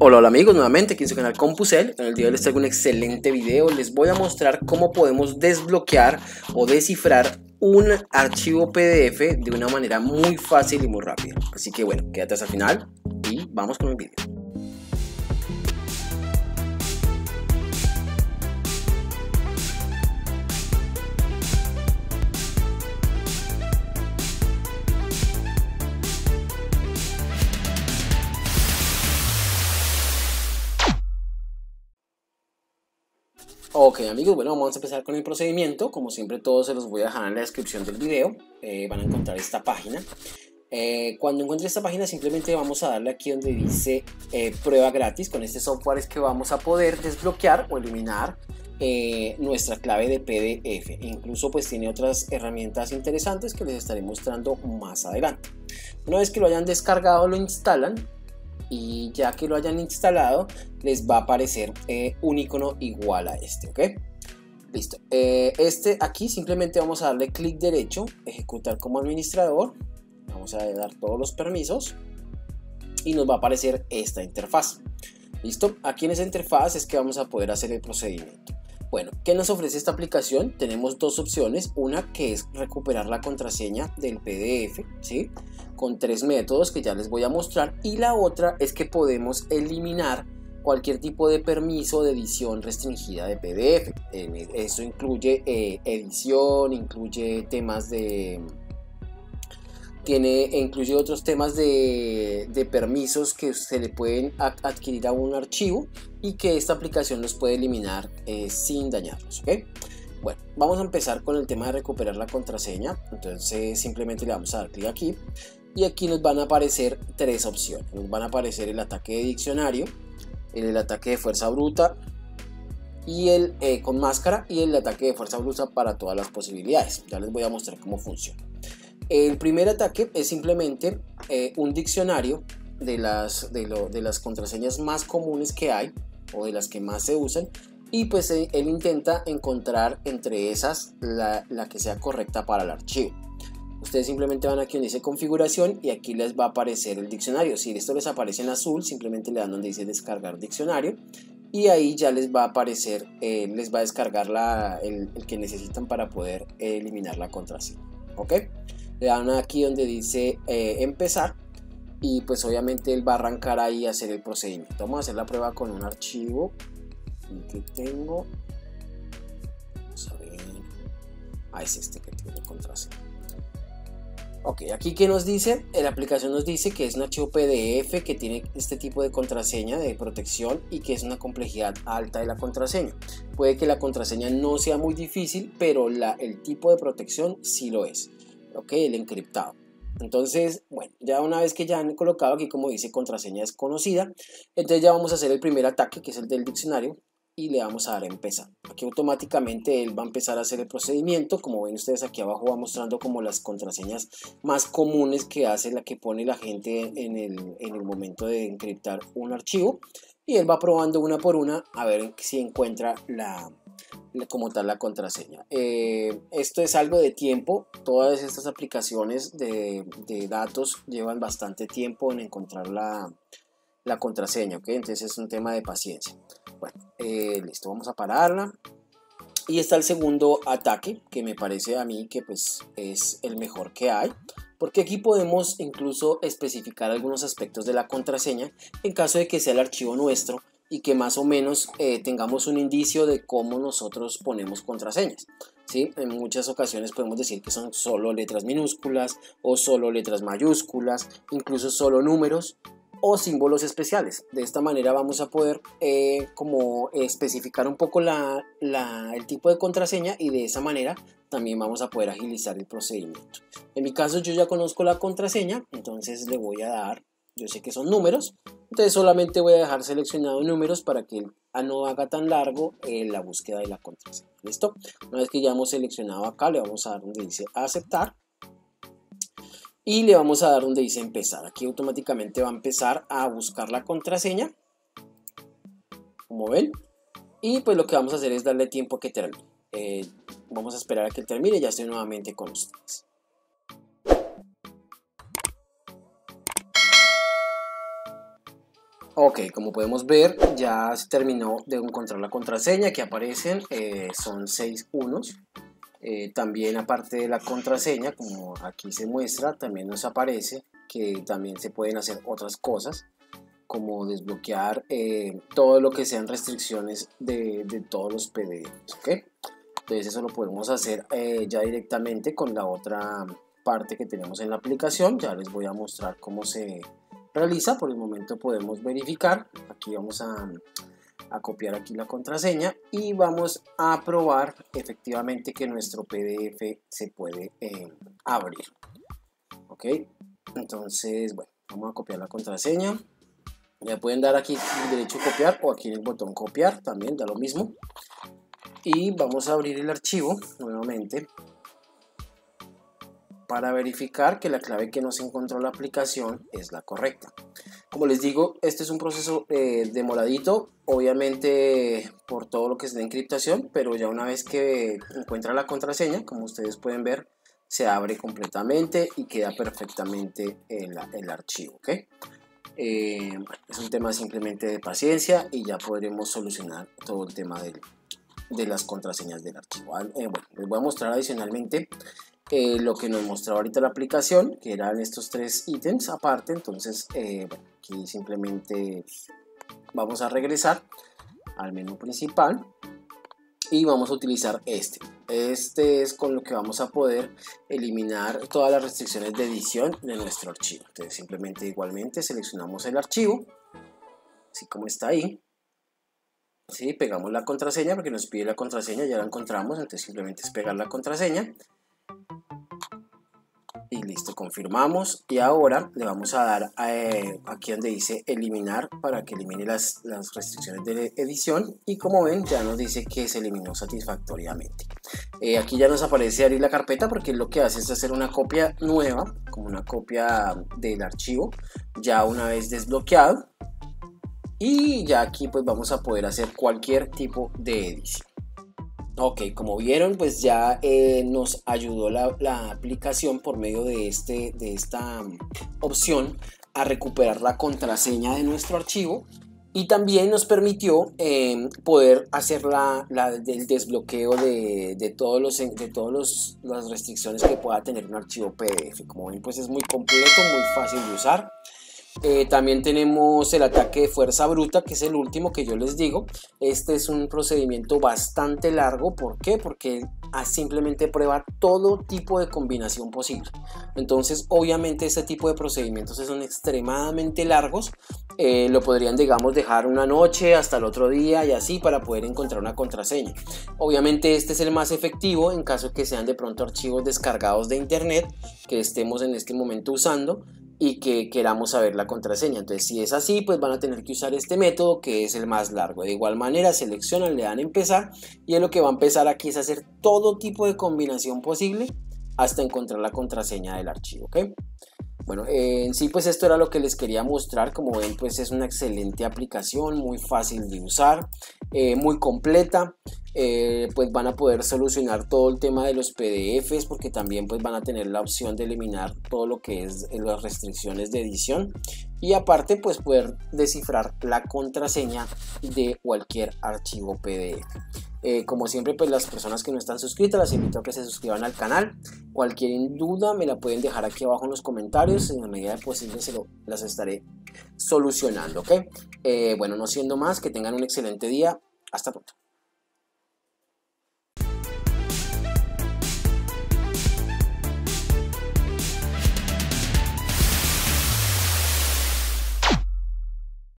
Hola, hola amigos, nuevamente aquí en su canal Compusel. En el día de hoy les traigo un excelente video. Les voy a mostrar cómo podemos desbloquear o descifrar un archivo PDF de una manera muy fácil y muy rápida. Así que bueno, quédate hasta el final y vamos con el video. Ok amigos, bueno vamos a empezar con el procedimiento, como siempre todos se los voy a dejar en la descripción del video, eh, van a encontrar esta página. Eh, cuando encuentre esta página simplemente vamos a darle aquí donde dice eh, prueba gratis, con este software es que vamos a poder desbloquear o eliminar nuestra clave de PDF. Incluso pues tiene otras herramientas interesantes que les estaré mostrando más adelante. Una vez que lo hayan descargado lo instalan y ya que lo hayan instalado les va a aparecer eh, un icono igual a este, ¿ok? Listo. Eh, este aquí simplemente vamos a darle clic derecho, ejecutar como administrador, vamos a dar todos los permisos y nos va a aparecer esta interfaz. Listo. Aquí en esa interfaz es que vamos a poder hacer el procedimiento. Bueno, ¿qué nos ofrece esta aplicación? Tenemos dos opciones, una que es recuperar la contraseña del PDF, ¿sí? Con tres métodos que ya les voy a mostrar y la otra es que podemos eliminar cualquier tipo de permiso de edición restringida de PDF. Eso incluye eh, edición, incluye temas de tiene, incluye otros temas de, permisos que se le pueden adquirir a un archivo y que esta aplicación los puede eliminar eh, sin dañarlos. Bueno, vamos a empezar con el tema de recuperar la contraseña. Entonces simplemente le vamos a dar clic aquí y aquí nos van a aparecer tres opciones. Nos van a aparecer el ataque de diccionario, el, ataque de fuerza bruta y el eh, con máscara y el ataque de fuerza bruta para todas las posibilidades. Ya les voy a mostrar cómo funciona. El primer ataque es simplemente eh, un diccionario de las, de, las contraseñas más comunes que hay o de las que más se usan y pues eh, él intenta encontrar entre esas la, que sea correcta para el archivo. Ustedes simplemente van aquí donde dice configuración y aquí les va a aparecer el diccionario. Si esto les aparece en azul, simplemente le dan donde dice descargar diccionario y ahí ya les va a aparecer, eh, les va a descargar el, el, que necesitan para poder eliminar la contraseña. ¿Ok? le dan aquí donde dice eh, empezar y pues obviamente él va a arrancar ahí a hacer el procedimiento. Vamos a hacer la prueba con un archivo que tengo. Vamos a ver. Ah, es este que tiene contraseña. Ok, aquí que nos dice, la aplicación nos dice que es un archivo PDF que tiene este tipo de contraseña de protección y que es una complejidad alta de la contraseña. Puede que la contraseña no sea muy difícil, pero la, el tipo de protección sí lo es ok, el encriptado. Entonces, bueno, ya una vez que ya han colocado aquí como dice contraseña desconocida, entonces ya vamos a hacer el primer ataque que es el del diccionario y le vamos a dar a empezar. Aquí automáticamente él va a empezar a hacer el procedimiento, como ven ustedes aquí abajo va mostrando como las contraseñas más comunes que hace la que pone la gente en el, en el momento de encriptar un archivo y él va probando una por una a ver si encuentra la, como tal la contraseña. Eh, esto es algo de tiempo, todas estas aplicaciones de, datos llevan bastante tiempo en encontrar la, contraseña, ¿ok? Entonces es un tema de paciencia. Bueno, eh, listo, vamos a pararla. Y está el segundo ataque, que me parece a mí que pues es el mejor que hay, porque aquí podemos incluso especificar algunos aspectos de la contraseña en caso de que sea el archivo nuestro y que más o menos eh, tengamos un indicio de cómo nosotros ponemos contraseñas. ¿sí? En muchas ocasiones podemos decir que son solo letras minúsculas o solo letras mayúsculas, incluso solo números o símbolos especiales. De esta manera vamos a poder eh, como especificar un poco la, el tipo de contraseña y de esa manera también vamos a poder agilizar el procedimiento. En mi caso yo ya conozco la contraseña, entonces le voy a dar yo sé que son números, entonces solamente voy a dejar seleccionado números para que no haga tan largo eh, la búsqueda de la contraseña. ¿Listo? Una vez que ya hemos seleccionado acá, le vamos a dar donde dice aceptar y le vamos a dar donde dice empezar. Aquí automáticamente va a empezar a buscar la contraseña, como ven, y pues lo que vamos a hacer es darle tiempo a que termine. Eh, vamos a esperar a que termine, ya estoy nuevamente con ustedes. Ok, como podemos ver, ya se terminó de encontrar la contraseña que aparecen, eh, son seis unos. Eh, también aparte de la contraseña, como aquí se muestra, también nos aparece que también se pueden hacer otras cosas, como desbloquear eh, todo lo que sean restricciones de, todos los PDFs. ¿ok? Entonces eso lo podemos hacer ya directamente con la otra parte que tenemos en la aplicación. Ya les voy a mostrar cómo se realiza. Por el momento podemos verificar. Aquí vamos a, copiar aquí la contraseña y vamos a probar efectivamente que nuestro PDF se puede eh, abrir. Ok, entonces, bueno, vamos a copiar la contraseña. Ya pueden dar aquí derecho a copiar o aquí en el botón copiar, también da lo mismo. Y vamos a abrir el archivo nuevamente para verificar que la clave que nos encontró la aplicación es la correcta. Como les digo, este es un proceso eh, demoradito, obviamente por todo lo que es de encriptación, pero ya una vez que encuentra la contraseña, como ustedes pueden ver, se abre completamente y queda perfectamente el, el archivo. Eh, es un tema simplemente de paciencia y ya podremos solucionar todo el tema de las contraseñas del archivo. Eh, bueno, les voy a mostrar adicionalmente eh, lo que nos mostraba ahorita la aplicación, que eran estos tres ítems aparte. Entonces, eh, aquí simplemente vamos a regresar al menú principal y vamos a utilizar este. Este es con lo que vamos a poder eliminar todas las restricciones de edición de nuestro archivo. Entonces, simplemente igualmente seleccionamos el archivo, así como está ahí. ¿Sí? Pegamos la contraseña porque nos pide la contraseña, ya la encontramos, entonces simplemente es pegar la contraseña y listo, confirmamos. Y ahora le vamos a dar eh, aquí donde dice eliminar para que elimine las, restricciones de edición. Y como ven ya nos dice que se eliminó satisfactoriamente. Eh, aquí ya nos aparece abrir la carpeta porque lo que hace es hacer una copia nueva como una copia del archivo ya una vez desbloqueado. Y ya aquí pues vamos a poder hacer cualquier tipo de edición Ok, como vieron, pues ya eh, nos ayudó la, aplicación por medio de, este, de esta opción a recuperar la contraseña de nuestro archivo y también nos permitió em, poder hacer la, el desbloqueo de, de todos los de todos las restricciones que pueda tener un archivo PDF. Como ven, pues es muy completo, muy fácil de usar. Eh, también tenemos el ataque de fuerza bruta, que es el último que yo les digo. Este es un procedimiento bastante largo. ¿Por qué? Porque simplemente prueba todo tipo de combinación posible. Entonces, obviamente, este tipo de procedimientos son extremadamente largos. Eh, lo podrían, digamos, dejar una noche hasta el otro día y así para poder encontrar una contraseña. Obviamente, este es el más efectivo en caso que sean de pronto archivos descargados de internet que estemos en este momento usando y que queramos saber la contraseña. Entonces, si es así, pues van a tener que usar este método que es el más largo. De igual manera, seleccionan, le dan empezar y es lo que va a empezar aquí es hacer todo tipo de combinación posible hasta encontrar la contraseña del archivo. ¿ok? Bueno, en sí pues esto era lo que les quería mostrar, como ven pues es una excelente aplicación, muy fácil de usar, eh, muy completa, eh, pues van a poder solucionar todo el tema de los PDFs porque también pues van a tener la opción de eliminar todo lo que es eh, las restricciones de edición. Y aparte pues poder descifrar la contraseña de cualquier archivo PDF. Eh, como siempre, pues las personas que no están suscritas, las invito a que se suscriban al canal. Cualquier duda me la pueden dejar aquí abajo en los comentarios. En la medida de posible se las estaré solucionando, ¿ok? Eh, bueno, no siendo más, que tengan un excelente día. Hasta pronto.